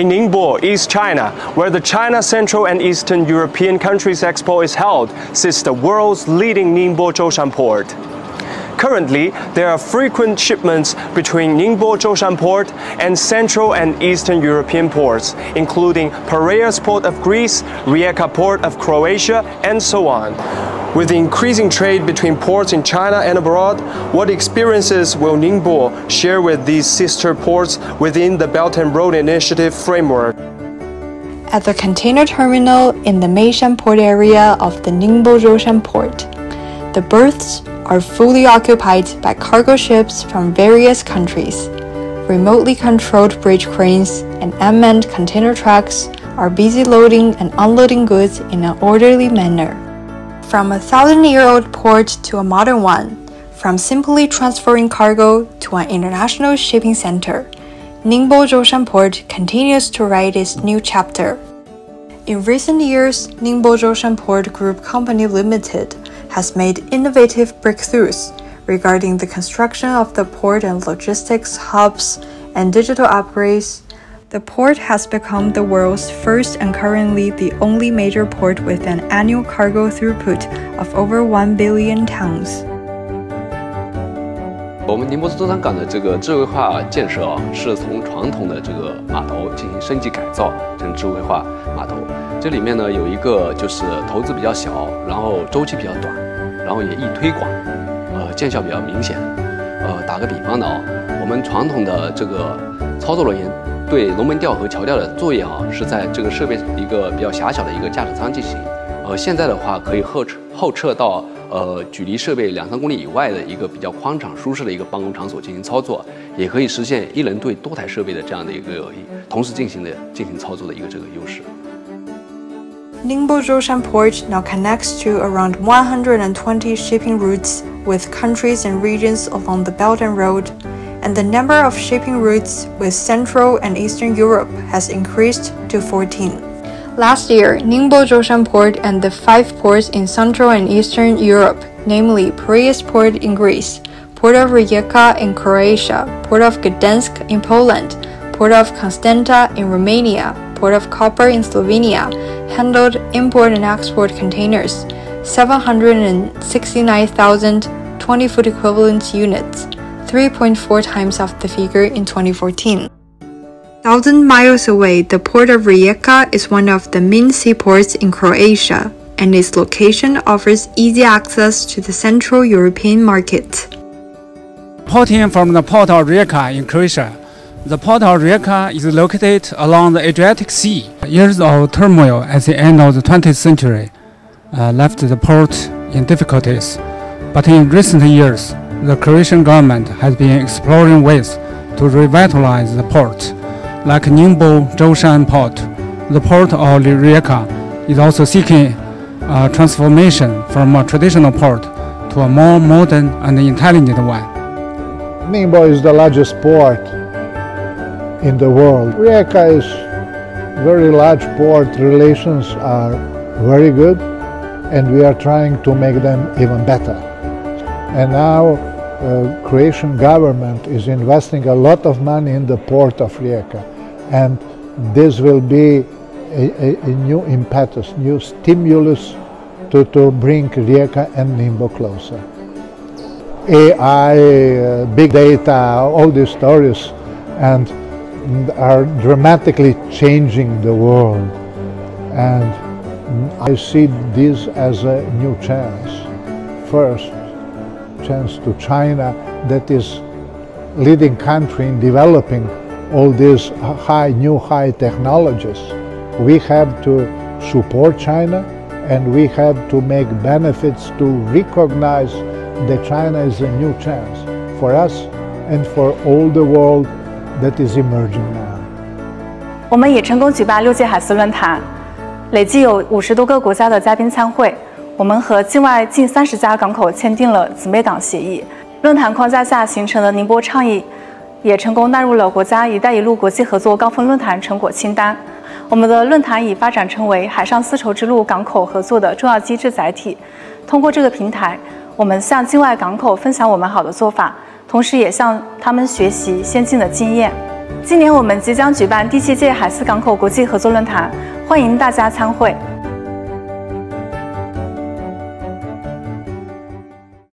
in Ningbo, East China, where the China Central and Eastern European Countries Expo is held, sits the world's leading Ningbo Zhoushan port. Currently, there are frequent shipments between Ningbo Zhoushan Port and Central and Eastern European ports, including Piraeus Port of Greece, Rijeka Port of Croatia, and so on. With the increasing trade between ports in China and abroad, what experiences will Ningbo share with these sister ports within the Belt and Road Initiative framework? At the container terminal in the Meishan port area of the Ningbo Zhoushan port, the berths are fully occupied by cargo ships from various countries. Remotely controlled bridge cranes and unmanned container trucks are busy loading and unloading goods in an orderly manner. From a thousand year old port to a modern one, from simply transferring cargo to an international shipping center, Ningbo Zhoushan Port continues to write its new chapter. In recent years, Ningbo Zhoushan Port Group Company Limited has made innovative breakthroughs regarding the construction of the port and logistics hubs and digital upgrades. The port has become the world's first and currently the only major port with an annual cargo throughput of over 1 billion tons. 我们宁波舟山港的这个智慧化建设啊，是从传统的这个码头进行升级改造成智慧化码头。这里面呢有一个就是投资比较小，然后周期比较短，然后也易推广，呃，见效比较明显。呃，打个比方的啊，我们传统的这个操作人员对龙门吊和桥吊的作业啊，是在这个设备一个比较狭小的一个驾驶舱进行。呃，现在的话可以后撤后撤到呃距离设备两三公里以外的一个比较宽敞舒适的一个办公场所进行操作，也可以实现一人对多台设备的这样的一个同时进行的进行操作的一个这个优势。Ningbo Zhoushan Port now connects to around 120 shipping routes with countries and regions along the Belt and Road, and the number of shipping routes with Central and Eastern Europe has increased to 14. Last year, Ningbo Zhoushan Port and the five ports in Central and Eastern Europe, namely Piraeus Port in Greece, Port of Rijeka in Croatia, Port of Gdansk in Poland, Port of Constanta in Romania, Port of Koper in Slovenia, handled import and export containers, 769,000 20 foot equivalent units, 3.4 times of the figure in 2014. Thousand miles away, the port of Rijeka is one of the main seaports in Croatia, and its location offers easy access to the Central European market. Porting from the port of Rijeka in Croatia the port of Rijeka is located along the Adriatic Sea. Years of turmoil at the end of the 20th century uh, left the port in difficulties, but in recent years, the Croatian government has been exploring ways to revitalize the port. Like Ningbo Zhoushan Port, the port of Rijeka is also seeking a transformation from a traditional port to a more modern and intelligent one. Ningbo is the largest port in the world. Rijeka is a very large port, relations are very good and we are trying to make them even better. And now uh, Croatian government is investing a lot of money in the port of Rijeka and this will be a, a, a new impetus, new stimulus to, to bring Rijeka and Ningbo closer. AI, uh, big data, all these stories and are dramatically changing the world. And I see this as a new chance. First, chance to China that is leading country in developing all these high, new high technologies. We have to support China and we have to make benefits to recognize that China is a new chance for us and for all the world that is emerging now. 我们也成功举办六届海丝论坛，累计有五十多个国家的嘉宾参会。我们和境外近三十家港口签订了姊妹港协议。论坛框架下形成的宁波倡议也成功纳入了国家“一带一路”国际合作高峰论坛成果清单。我们的论坛已发展成为海上丝绸之路港口合作的重要机制载体。通过这个平台，我们向境外港口分享我们好的做法。同时也向他们学习先进的经验。今年我们即将举办第七届海丝港口国际合作论坛，欢迎大家参会。